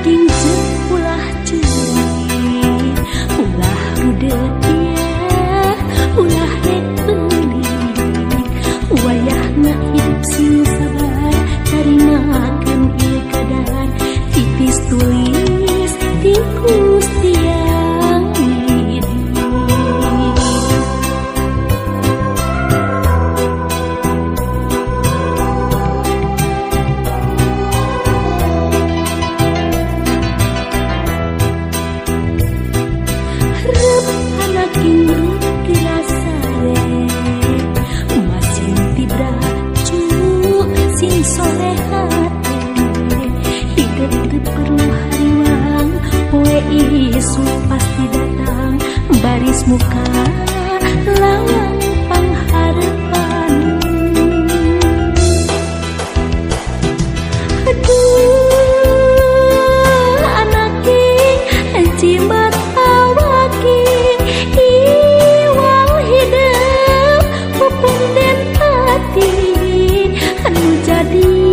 penting ulah ceri ulah rudet Isu pasti datang baris muka lawan pengharapan Aduh anaki jimat awaki iwal hidup pupung dan hati anu jadi